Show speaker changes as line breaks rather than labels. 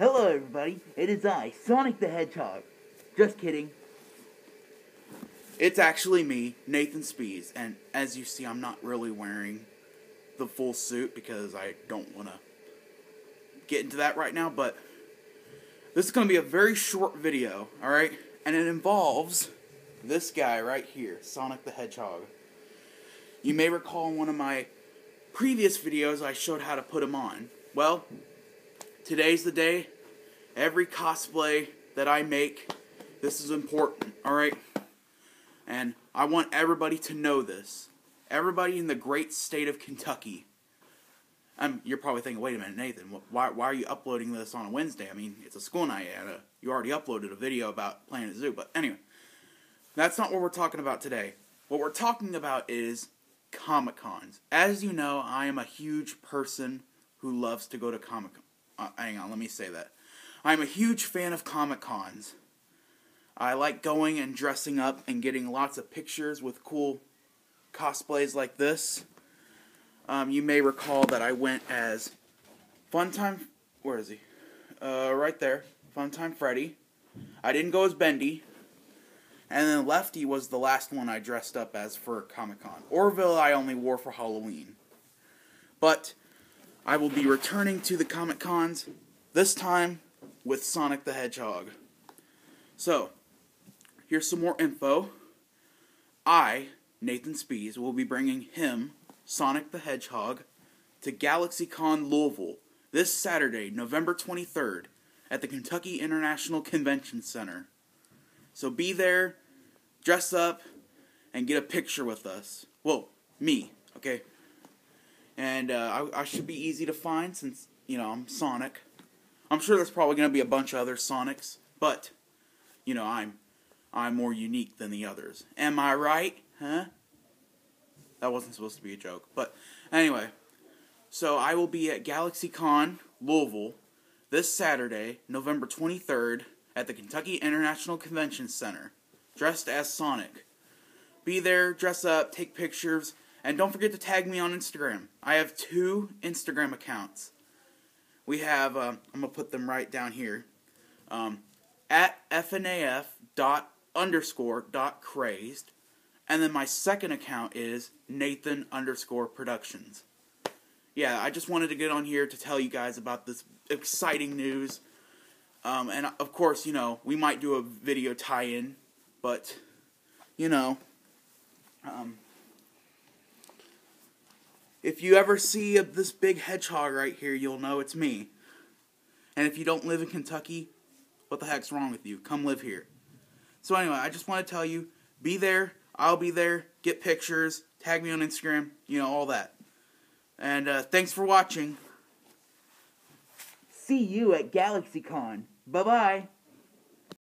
Hello, everybody. It is I, Sonic the Hedgehog. Just kidding.
It's actually me, Nathan Spies, and as you see, I'm not really wearing the full suit because I don't want to get into that right now, but this is going to be a very short video, alright? And it involves this guy right here, Sonic the Hedgehog. You may recall in one of my previous videos I showed how to put him on. Well, today's the day. Every cosplay that I make, this is important, alright? And I want everybody to know this. Everybody in the great state of Kentucky. Um, you're probably thinking, wait a minute, Nathan, why, why are you uploading this on a Wednesday? I mean, it's a school night, and uh, you already uploaded a video about Planet Zoo. But anyway, that's not what we're talking about today. What we're talking about is Comic Cons. As you know, I am a huge person who loves to go to Comic Con. Uh, hang on, let me say that. I'm a huge fan of Comic Cons. I like going and dressing up and getting lots of pictures with cool cosplays like this. Um, you may recall that I went as Funtime. Where is he? Uh, right there. Funtime Freddy. I didn't go as Bendy. And then Lefty was the last one I dressed up as for Comic Con. Orville I only wore for Halloween. But I will be returning to the Comic Cons, this time with Sonic the Hedgehog. So, here's some more info. I, Nathan Spies, will be bringing him, Sonic the Hedgehog, to GalaxyCon Louisville this Saturday, November 23rd, at the Kentucky International Convention Center. So be there, dress up, and get a picture with us. Well, me, okay? And uh, I, I should be easy to find since, you know, I'm Sonic. I'm sure there's probably going to be a bunch of other Sonics, but, you know, I'm I'm more unique than the others. Am I right? Huh? That wasn't supposed to be a joke. But anyway, so I will be at GalaxyCon Louisville this Saturday, November 23rd, at the Kentucky International Convention Center, dressed as Sonic. Be there, dress up, take pictures, and don't forget to tag me on Instagram. I have two Instagram accounts. We have, um, I'm going to put them right down here, um, at fnaf dot underscore dot crazed. And then my second account is Nathan underscore productions. Yeah, I just wanted to get on here to tell you guys about this exciting news. Um, and of course, you know, we might do a video tie in, but, you know, um, if you ever see a, this big hedgehog right here, you'll know it's me. And if you don't live in Kentucky, what the heck's wrong with you? Come live here. So anyway, I just want to tell you, be there. I'll be there. Get pictures. Tag me on Instagram. You know all that. And uh, thanks for watching.
See you at GalaxyCon. Bye bye.